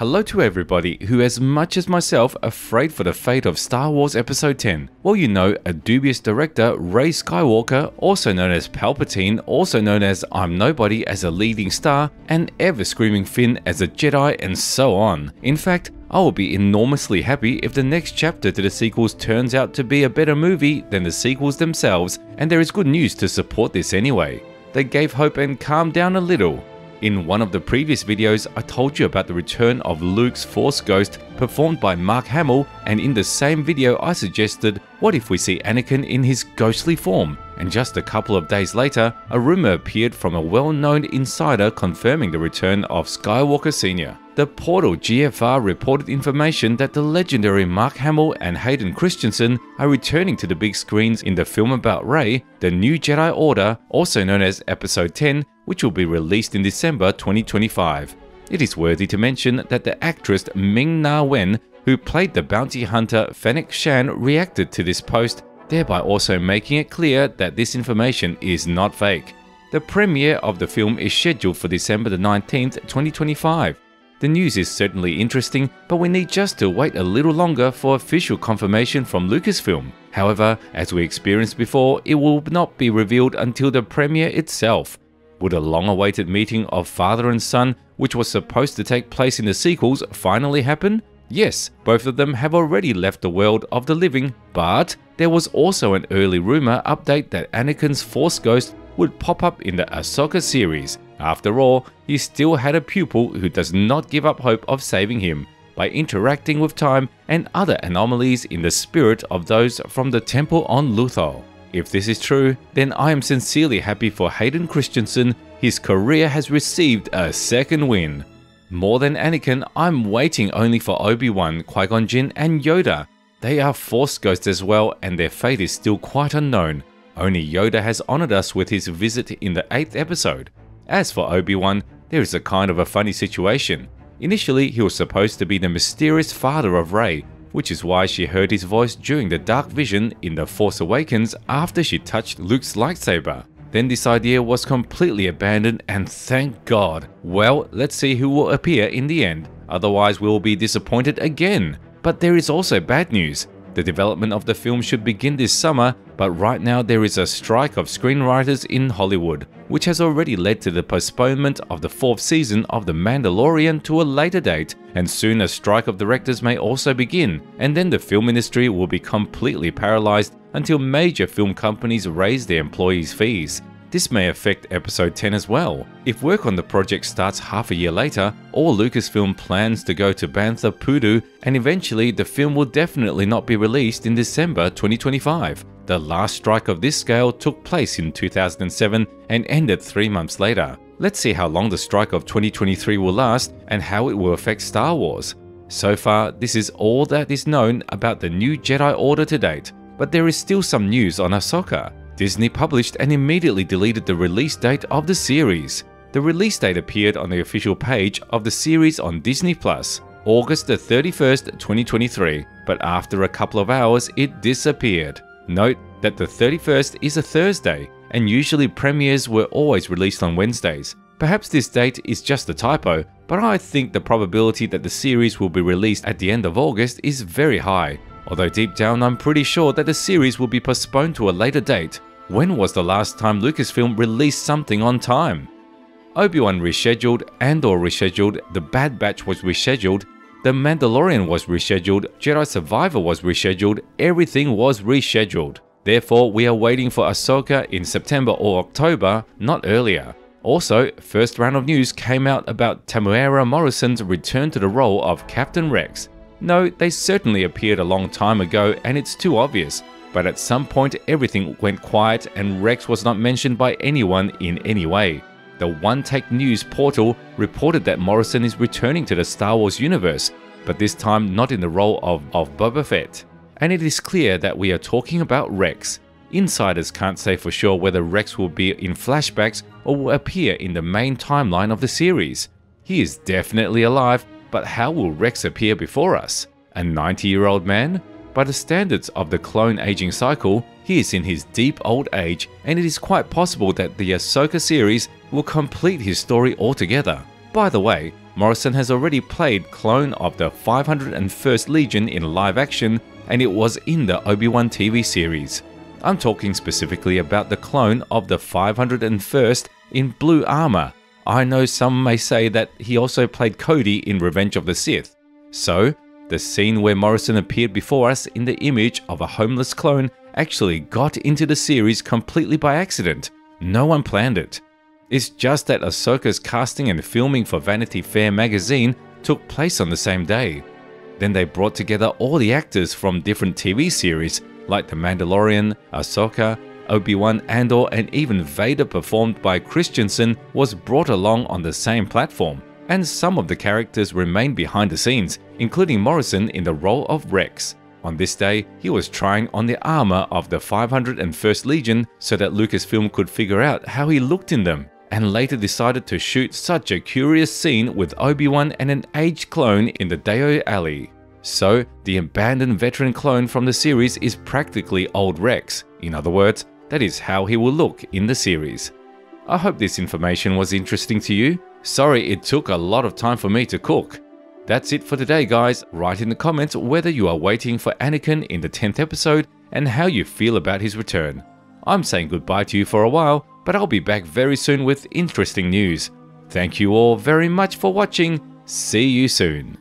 Hello to everybody who, as much as myself, afraid for the fate of Star Wars Episode 10. Well, you know, a dubious director, Rey Skywalker, also known as Palpatine, also known as I'm Nobody as a leading star, and ever screaming Finn as a Jedi, and so on. In fact, I will be enormously happy if the next chapter to the sequels turns out to be a better movie than the sequels themselves, and there is good news to support this anyway. They gave hope and calmed down a little. In one of the previous videos, I told you about the return of Luke's Force Ghost performed by Mark Hamill, and in the same video I suggested, what if we see Anakin in his ghostly form? And just a couple of days later, a rumor appeared from a well-known insider confirming the return of Skywalker Sr. The portal GFR reported information that the legendary Mark Hamill and Hayden Christensen are returning to the big screens in the film about Rey, The New Jedi Order, also known as Episode 10, which will be released in December 2025. It is worthy to mention that the actress Ming Na Wen, who played the bounty hunter Fennec Shand, reacted to this post, thereby also making it clear that this information is not fake. The premiere of the film is scheduled for December the 19th, 2025. The news is certainly interesting, but we need just to wait a little longer for official confirmation from Lucasfilm. However, as we experienced before, it will not be revealed until the premiere itself. Would a long awaited meeting of father and son, which was supposed to take place in the sequels, finally happen? Yes, both of them have already left the world of the living, but there was also an early rumor update that Anakin's Force Ghost would pop up in the Ahsoka series. After all, he still had a pupil who does not give up hope of saving him by interacting with time and other anomalies in the spirit of those from the temple on Lothal. If this is true, then I am sincerely happy for Hayden Christensen, his career has received a second win. More than Anakin, I'm waiting only for Obi-Wan, Qui-Gon Jinn and Yoda. They are Force Ghosts as well and their fate is still quite unknown. Only Yoda has honored us with his visit in the 8th episode. As for Obi-Wan, there is a kind of a funny situation. Initially, he was supposed to be the mysterious father of Rey, which is why she heard his voice during the dark vision in The Force Awakens after she touched Luke's lightsaber. Then this idea was completely abandoned and thank God. Well, let's see who will appear in the end, otherwise we'll be disappointed again. But there is also bad news. The development of the film should begin this summer, but right now there is a strike of screenwriters in Hollywood, which has already led to the postponement of the fourth season of The Mandalorian to a later date, and soon a strike of directors may also begin, and then the film industry will be completely paralyzed until major film companies raise their employees' fees. This may affect episode 10 as well. If work on the project starts half a year later, or Lucasfilm plans to go to Bantha Poodoo, and eventually the film will definitely not be released in December 2025. The last strike of this scale took place in 2007 and ended three months later. Let's see how long the strike of 2023 will last and how it will affect Star Wars. So far, this is all that is known about the new Jedi Order to date, but there is still some news on Ahsoka. Disney published and immediately deleted the release date of the series. The release date appeared on the official page of the series on Disney Plus, August the 31st, 2023, but after a couple of hours it disappeared. Note that the 31st is a Thursday, and usually premieres were always released on Wednesdays. Perhaps this date is just a typo, but I think the probability that the series will be released at the end of August is very high, although deep down I'm pretty sure that the series will be postponed to a later date when was the last time Lucasfilm released something on time? Obi-Wan rescheduled, Andor rescheduled, The Bad Batch was rescheduled, The Mandalorian was rescheduled, Jedi Survivor was rescheduled, everything was rescheduled. Therefore, we are waiting for Ahsoka in September or October, not earlier. Also, first round of news came out about Temuera Morrison's return to the role of Captain Rex. No, they certainly appeared a long time ago and it's too obvious, but at some point everything went quiet and Rex was not mentioned by anyone in any way. The One Take News portal reported that Morrison is returning to the Star Wars universe, but this time not in the role of, of Boba Fett. And it is clear that we are talking about Rex. Insiders can't say for sure whether Rex will be in flashbacks or will appear in the main timeline of the series. He is definitely alive, but how will Rex appear before us? A 90 year old man? By the standards of the clone aging cycle, he is in his deep old age, and it is quite possible that the Ahsoka series will complete his story altogether. By the way, Morrison has already played clone of the 501st Legion in live action, and it was in the Obi-Wan TV series. I'm talking specifically about the clone of the 501st in blue armor. I know some may say that he also played Cody in Revenge of the Sith. So, the scene where Morrison appeared before us in the image of a homeless clone actually got into the series completely by accident. No one planned it. It's just that Ahsoka's casting and filming for Vanity Fair magazine took place on the same day. Then they brought together all the actors from different TV series like The Mandalorian, Ahsoka, Obi-Wan, Andor, and even Vader performed by Christensen was brought along on the same platform. And some of the characters remained behind the scenes, including Morrison in the role of Rex. On this day, he was trying on the armor of the 501st Legion so that Lucasfilm could figure out how he looked in them and later decided to shoot such a curious scene with Obi-Wan and an aged clone in the Daiyu Alley. So, the abandoned veteran clone from the series is practically old Rex. In other words, that is how he will look in the series. I hope this information was interesting to you. Sorry it took a lot of time for me to cook. That's it for today guys, write in the comments whether you are waiting for Anakin in the 10th episode and how you feel about his return. I'm saying goodbye to you for a while, but I'll be back very soon with interesting news. Thank you all very much for watching. See you soon.